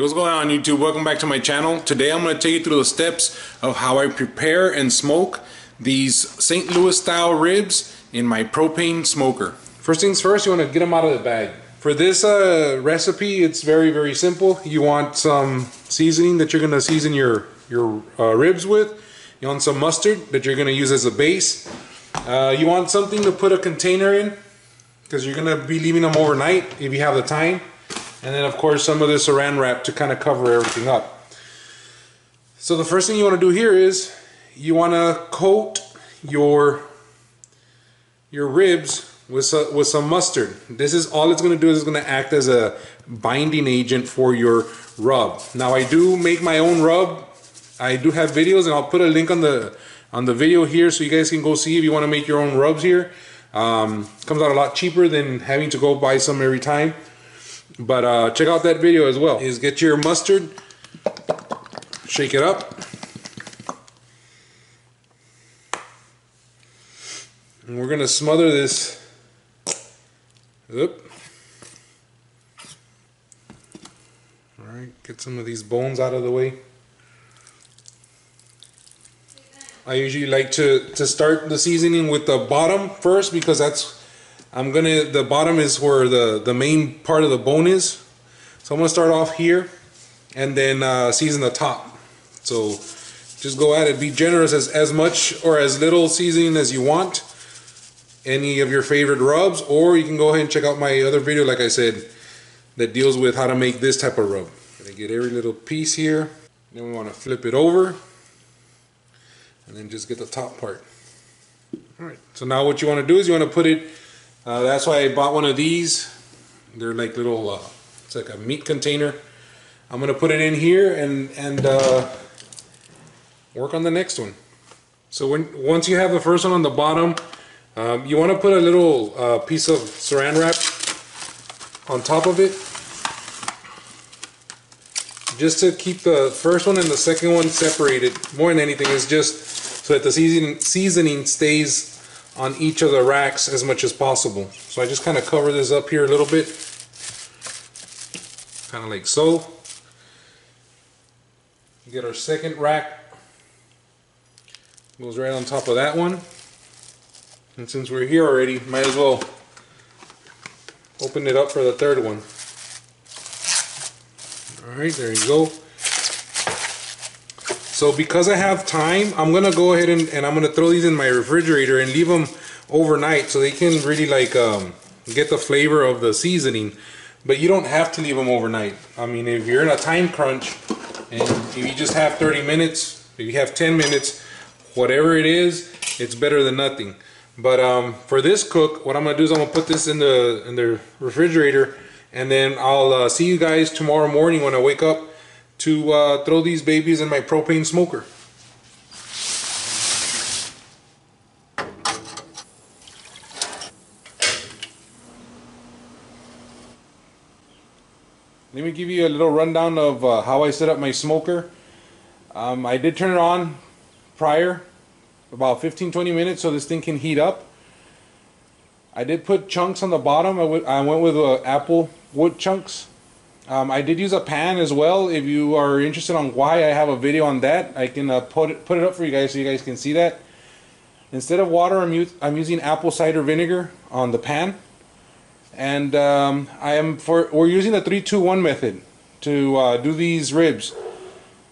Hey, what's going on YouTube? Welcome back to my channel. Today I'm going to take you through the steps of how I prepare and smoke these St. Louis style ribs in my propane smoker. First things first, you want to get them out of the bag. For this uh, recipe, it's very, very simple. You want some seasoning that you're going to season your, your uh, ribs with. You want some mustard that you're going to use as a base. Uh, you want something to put a container in because you're going to be leaving them overnight if you have the time. And then of course some of this saran wrap to kind of cover everything up. So the first thing you want to do here is you want to coat your your ribs with some, with some mustard. This is all it's going to do is it's going to act as a binding agent for your rub. Now I do make my own rub. I do have videos and I'll put a link on the on the video here so you guys can go see if you want to make your own rubs here. Um, comes out a lot cheaper than having to go buy some every time. But uh, check out that video as well. Is get your mustard, shake it up. And we're gonna smother this. Oop. All right, get some of these bones out of the way. I usually like to, to start the seasoning with the bottom first because that's I'm gonna, the bottom is where the, the main part of the bone is. So I'm gonna start off here and then uh, season the top. So just go at it, be generous as, as much or as little seasoning as you want. Any of your favorite rubs, or you can go ahead and check out my other video, like I said, that deals with how to make this type of rub. Gonna get every little piece here. Then we wanna flip it over and then just get the top part. All right, so now what you wanna do is you wanna put it uh, that's why I bought one of these. They're like little, uh, it's like a meat container. I'm gonna put it in here and, and uh, work on the next one. So when once you have the first one on the bottom, um, you wanna put a little uh, piece of saran wrap on top of it just to keep the first one and the second one separated more than anything is just so that the seasoning, seasoning stays on each of the racks as much as possible. So I just kind of cover this up here a little bit, kind of like so. Get our second rack, goes right on top of that one. And since we're here already, might as well open it up for the third one. Alright, there you go. So because I have time, I'm gonna go ahead and, and I'm gonna throw these in my refrigerator and leave them overnight so they can really like um, get the flavor of the seasoning. But you don't have to leave them overnight. I mean, if you're in a time crunch and if you just have 30 minutes, if you have 10 minutes, whatever it is, it's better than nothing. But um, for this cook, what I'm gonna do is I'm gonna put this in the in the refrigerator, and then I'll uh, see you guys tomorrow morning when I wake up to uh, throw these babies in my propane smoker. Let me give you a little rundown of uh, how I set up my smoker. Um, I did turn it on prior, about 15-20 minutes so this thing can heat up. I did put chunks on the bottom. I, went with uh, apple wood chunks um, I did use a pan as well. If you are interested on why I have a video on that, I can uh, put it put it up for you guys so you guys can see that. Instead of water, I'm, I'm using apple cider vinegar on the pan, and um, I am for we're using the three two one method to uh, do these ribs.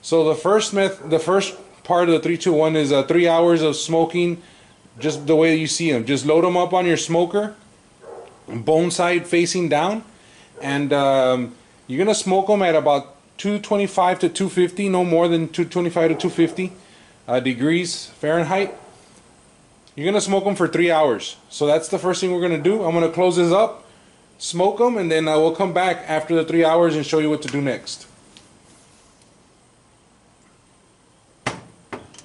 So the first meth the first part of the three two one is uh, three hours of smoking, just the way you see them. Just load them up on your smoker, bone side facing down, and um, you're gonna smoke them at about 225 to 250, no more than 225 to 250 uh, degrees Fahrenheit. You're gonna smoke them for three hours. So that's the first thing we're gonna do. I'm gonna close this up, smoke them, and then I will come back after the three hours and show you what to do next.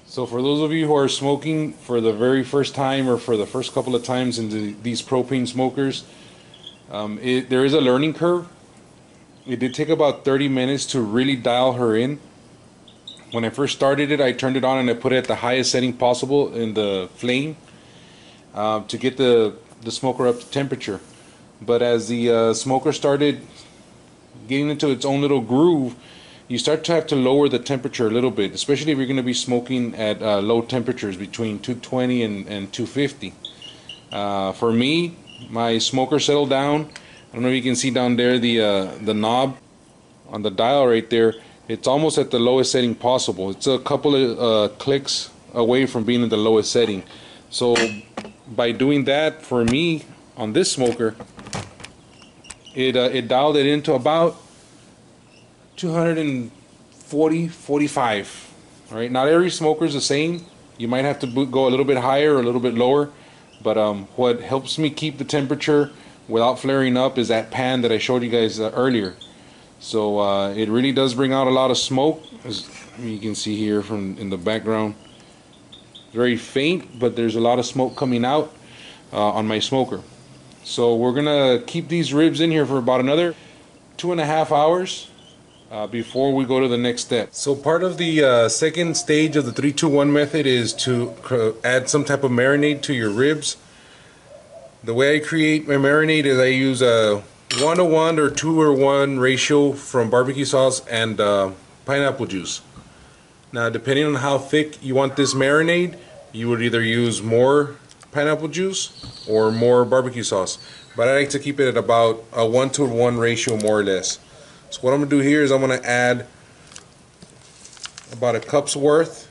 So for those of you who are smoking for the very first time or for the first couple of times into these propane smokers, um, it, there is a learning curve it did take about 30 minutes to really dial her in. When I first started it, I turned it on and I put it at the highest setting possible in the flame uh, to get the, the smoker up to temperature. But as the uh, smoker started getting into its own little groove, you start to have to lower the temperature a little bit, especially if you're going to be smoking at uh, low temperatures between 220 and, and 250. Uh, for me, my smoker settled down. I don't know if you can see down there the uh, the knob on the dial right there. It's almost at the lowest setting possible. It's a couple of uh, clicks away from being in the lowest setting. So by doing that, for me on this smoker, it uh, it dialed it into about 240 45 all right not every smoker is the same you might have to go a little bit higher or a little bit lower but um, what helps me keep the temperature without flaring up is that pan that I showed you guys uh, earlier so uh, it really does bring out a lot of smoke as you can see here from in the background very faint but there's a lot of smoke coming out uh, on my smoker so we're gonna keep these ribs in here for about another two and a half hours uh, before we go to the next step. So part of the uh, second stage of the 321 method is to add some type of marinade to your ribs. The way I create my marinade is I use a 1 to 1 or 2 or 1 ratio from barbecue sauce and uh, pineapple juice. Now depending on how thick you want this marinade, you would either use more pineapple juice or more barbecue sauce. But I like to keep it at about a 1 to 1 ratio more or less. So what I'm going to do here is I'm going to add about a cup's worth.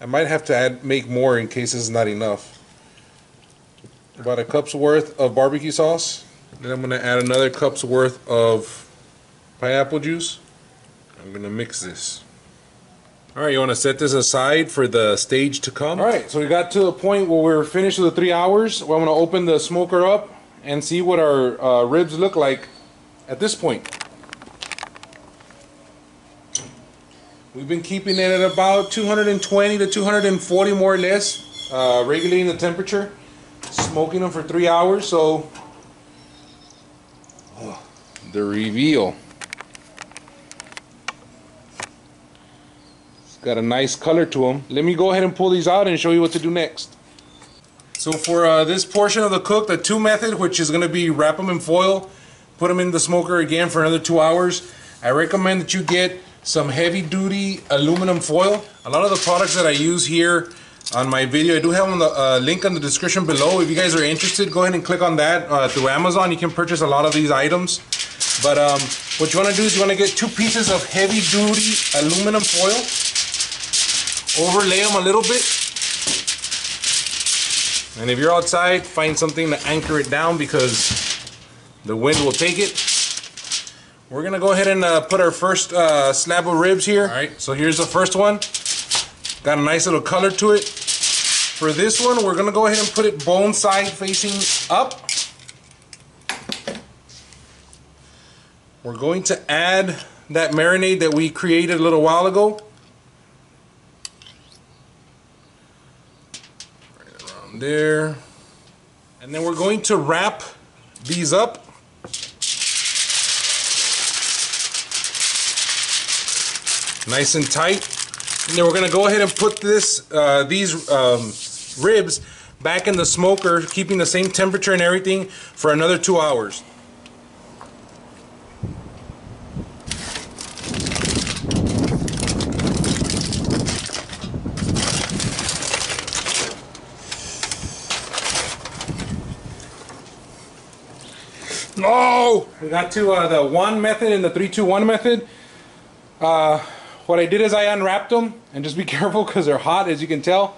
I might have to add make more in case it's not enough. About a cup's worth of barbecue sauce. Then I'm going to add another cup's worth of pineapple juice. I'm going to mix this. Alright, you want to set this aside for the stage to come? Alright, so we got to the point where we're finished with the three hours. Well, I'm going to open the smoker up and see what our uh, ribs look like at this point. We've been keeping it at about 220 to 240 more or less, uh, regulating the temperature, smoking them for three hours. So oh, the reveal. It's got a nice color to them. Let me go ahead and pull these out and show you what to do next. So for uh, this portion of the cook, the two method, which is going to be wrap them in foil, put them in the smoker again for another two hours. I recommend that you get some heavy duty aluminum foil. A lot of the products that I use here on my video, I do have the uh, link in the description below. If you guys are interested, go ahead and click on that uh, through Amazon. You can purchase a lot of these items. But um, what you want to do is you want to get two pieces of heavy duty aluminum foil. Overlay them a little bit. And if you're outside, find something to anchor it down because the wind will take it. We're gonna go ahead and uh, put our first uh, slab of ribs here. All right, so here's the first one. Got a nice little color to it. For this one, we're gonna go ahead and put it bone side facing up. We're going to add that marinade that we created a little while ago. Right around there. And then we're going to wrap these up nice and tight. Then we're gonna go ahead and put this, uh, these um, ribs back in the smoker, keeping the same temperature and everything for another two hours. No! We got to uh, the one method and the three, two, one method. Uh, what I did is I unwrapped them and just be careful because they're hot as you can tell.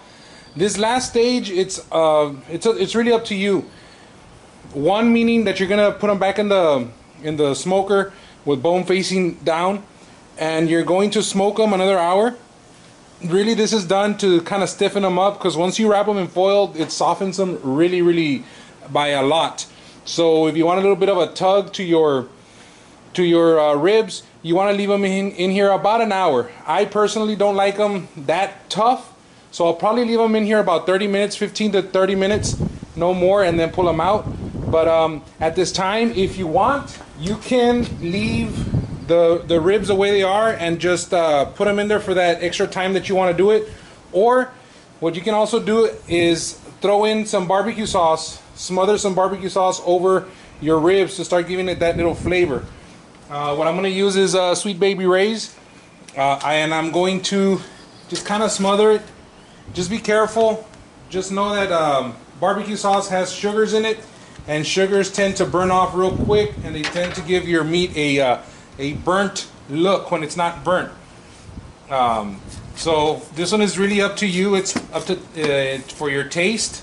This last stage, it's uh, it's a, it's really up to you. One meaning that you're gonna put them back in the in the smoker with bone facing down, and you're going to smoke them another hour. Really, this is done to kind of stiffen them up because once you wrap them in foil, it softens them really, really by a lot. So if you want a little bit of a tug to your to your uh, ribs, you want to leave them in, in here about an hour. I personally don't like them that tough, so I'll probably leave them in here about 30 minutes, 15 to 30 minutes, no more, and then pull them out. But um, at this time, if you want, you can leave the, the ribs the way they are and just uh, put them in there for that extra time that you want to do it. Or what you can also do is throw in some barbecue sauce, smother some barbecue sauce over your ribs to start giving it that little flavor. Uh, what I'm going to use is uh, Sweet Baby Ray's. Uh, and I'm going to just kind of smother it. Just be careful. Just know that um, barbecue sauce has sugars in it. And sugars tend to burn off real quick. And they tend to give your meat a, uh, a burnt look when it's not burnt. Um, so this one is really up to you. It's up to uh, for your taste.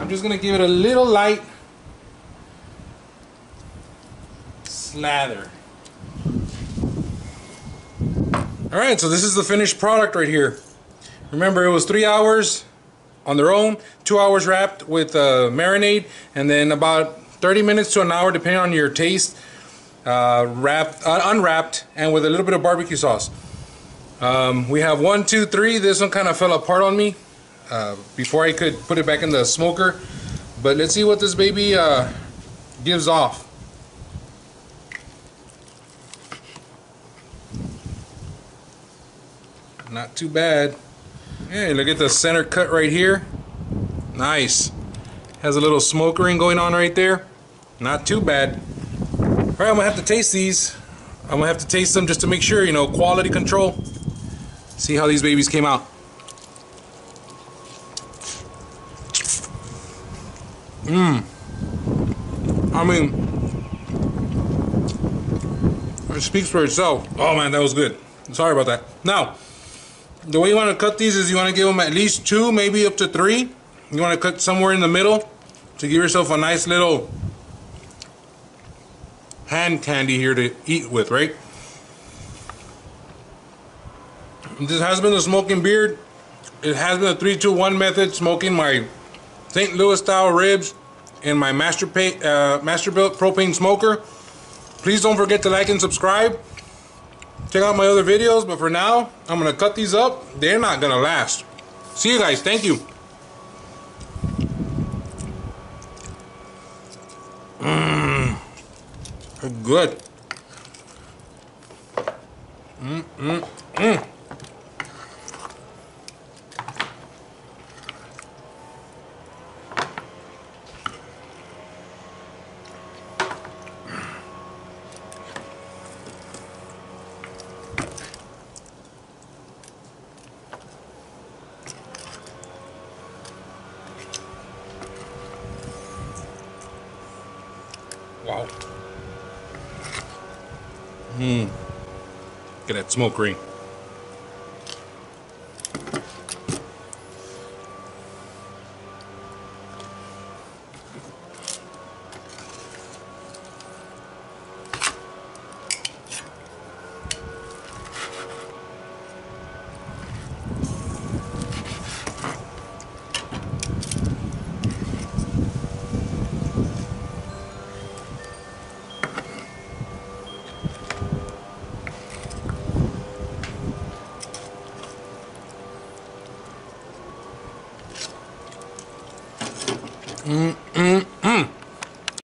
I'm just going to give it a little light slather. All right, so this is the finished product right here. Remember, it was three hours on their own, two hours wrapped with uh, marinade, and then about 30 minutes to an hour, depending on your taste, uh, wrapped, uh, unwrapped, and with a little bit of barbecue sauce. Um, we have one, two, three. This one kind of fell apart on me uh, before I could put it back in the smoker. But let's see what this baby uh, gives off. Not too bad. Hey, look at the center cut right here. Nice. Has a little smoke ring going on right there. Not too bad. All right, I'm gonna have to taste these. I'm gonna have to taste them just to make sure, you know, quality control. See how these babies came out. Mmm. I mean, it speaks for itself. Oh man, that was good. Sorry about that. Now, the way you want to cut these is you want to give them at least two, maybe up to three. You want to cut somewhere in the middle to give yourself a nice little hand candy here to eat with, right? This has been the Smoking Beard. It has been a 3-2-1 method, smoking my St. Louis style ribs in my Master, uh, Masterbuilt propane smoker. Please don't forget to like and subscribe. Check out my other videos, but for now, I'm going to cut these up. They're not going to last. See you guys. Thank you. Mmm. Good. Mmm, mmm, mmm. Wow. Mmm. Get that smoke ring.